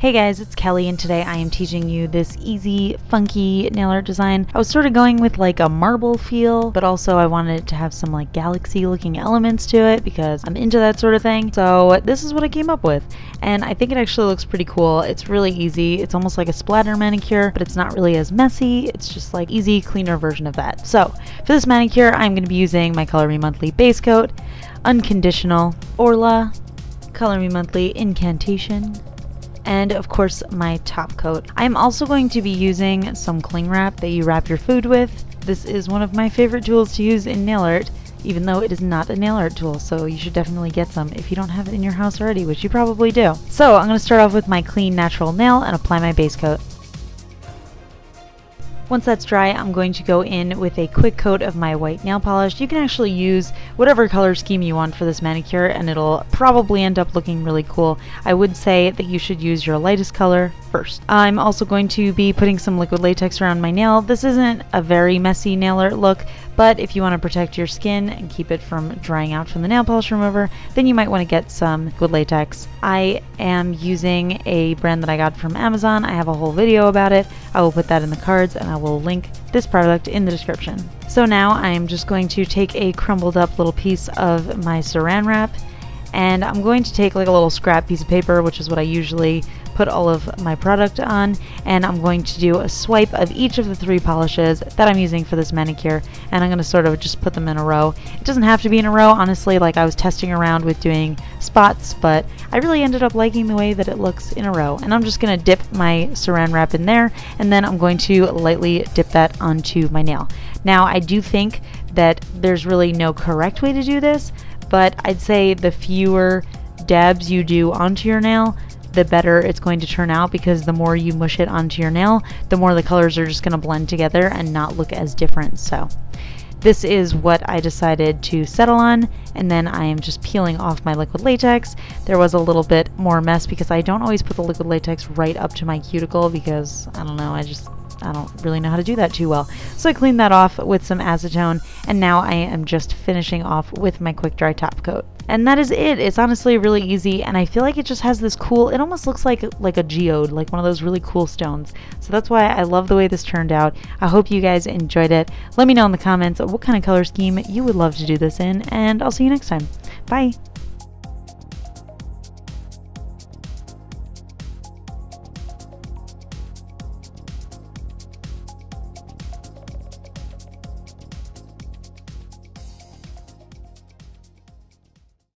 Hey guys, it's Kelli and today I am teaching you this easy, funky nail art design. I was sort of going with like a marble feel, but also I wanted it to have some like galaxy looking elements to it because I'm into that sort of thing. So this is what I came up with and I think it actually looks pretty cool. It's really easy. It's almost like a splatter manicure, but it's not really as messy. It's just like easy, cleaner version of that. So for this manicure, I'm going to be using my Color Me Monthly base coat, Unconditional, Orla, Color Me Monthly Incantation, and of course my top coat. I'm also going to be using some cling wrap that you wrap your food with. This is one of my favorite tools to use in nail art, even though it is not a nail art tool, so you should definitely get some if you don't have it in your house already, which you probably do. So I'm going to start off with my clean natural nail and apply my base coat. Once that's dry, I'm going to go in with a quick coat of my white nail polish. You can actually use whatever color scheme you want for this manicure and it'll probably end up looking really cool. I would say that you should use your lightest color first. I'm also going to be putting some liquid latex around my nail. This isn't a very messy nail art look, but if you want to protect your skin and keep it from drying out from the nail polish remover, then you might want to get some liquid latex. I am using a brand that I got from Amazon. I have a whole video about it. I will put that in the cards and I will link this product in the description. So now I'm just going to take a crumbled up little piece of my saran wrap and I'm going to take like a little scrap piece of paper, which is what I usually put all of my product on and I'm going to do a swipe of each of the three polishes that I'm using for this manicure and I'm going to sort of just put them in a row. It doesn't have to be in a row, honestly, like I was testing around with doing spots, but I really ended up liking the way that it looks in a row. And I'm just going to dip my saran wrap in there and then I'm going to lightly dip that onto my nail. Now, I do think that there's really no correct way to do this, but I'd say the fewer dabs you do onto your nail, the better it's going to turn out because the more you mush it onto your nail, the more the colors are just going to blend together and not look as different. So this is what I decided to settle on and then I am just peeling off my liquid latex. There was a little bit more mess because I don't always put the liquid latex right up to my cuticle because I don't know, I just I don't really know how to do that too well. So I cleaned that off with some acetone and now I am just finishing off with my quick dry top coat. And that is it. It's honestly really easy and I feel like it just has this cool, it almost looks like like a geode, like one of those really cool stones. So that's why I love the way this turned out. I hope you guys enjoyed it. Let me know in the comments what kind of color scheme you would love to do this in and I'll see you next time. Bye!